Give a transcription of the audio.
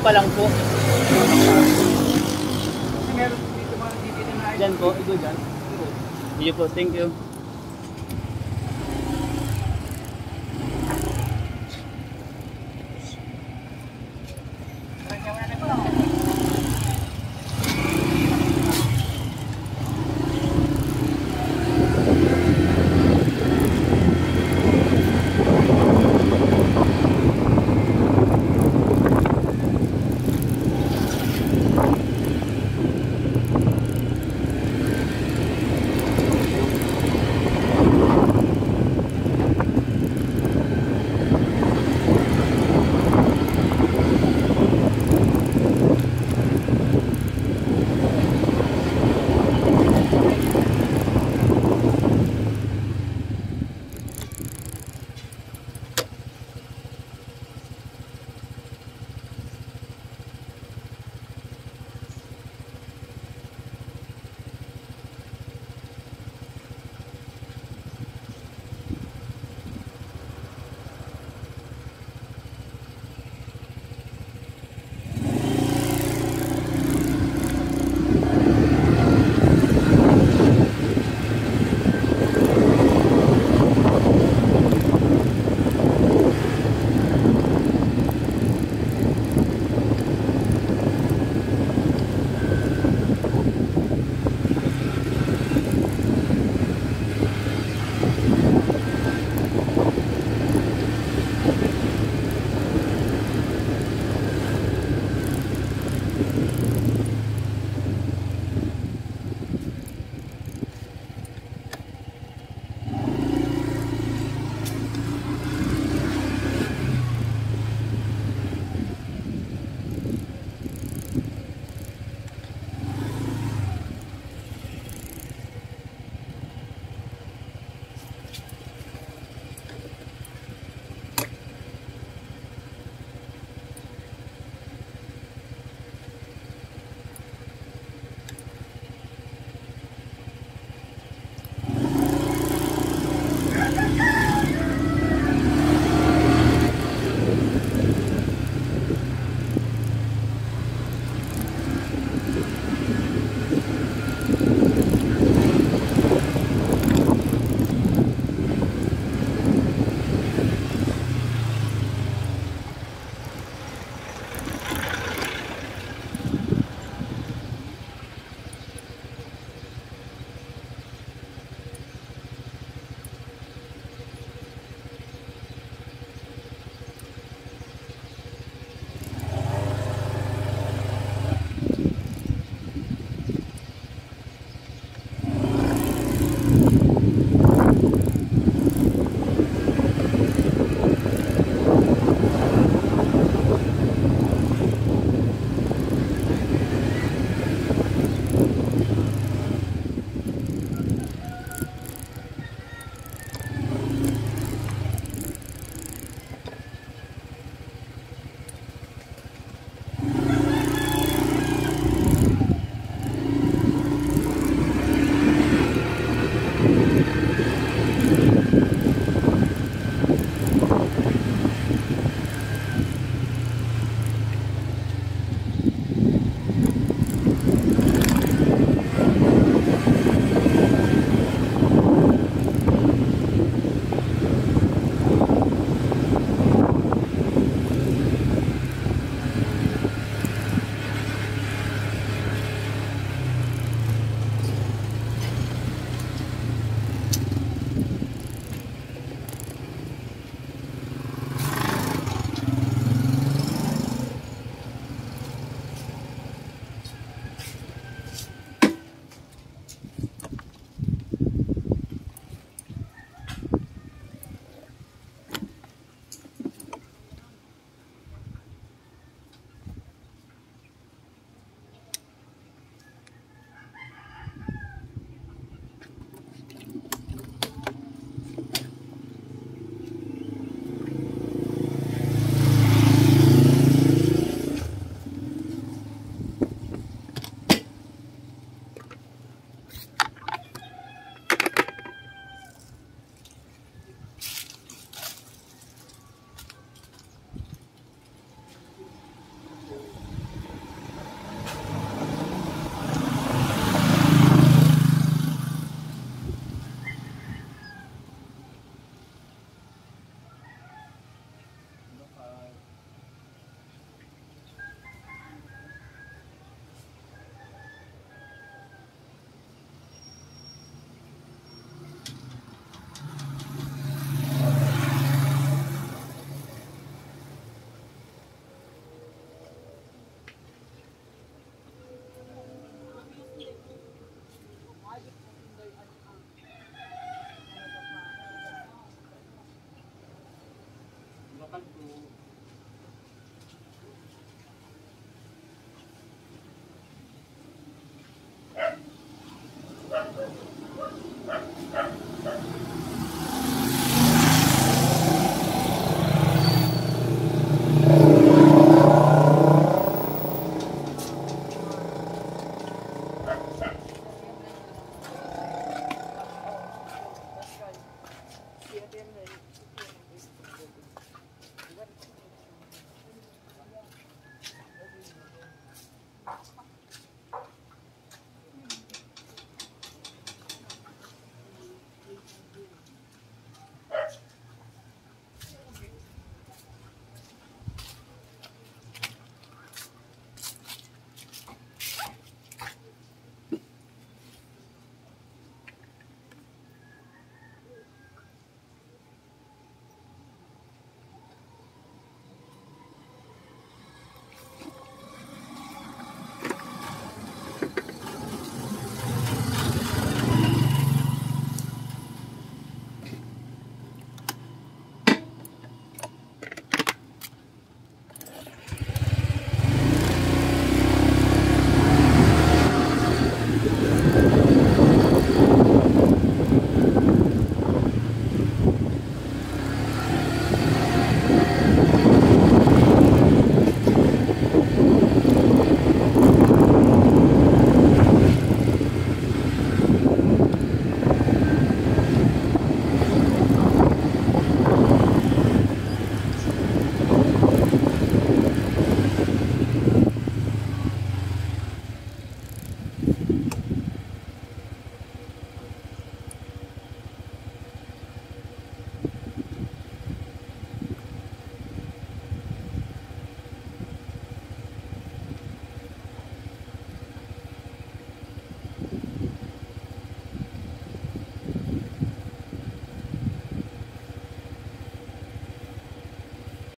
pa lang po. Diyan po, ito dyan. Sige po, thank you. local to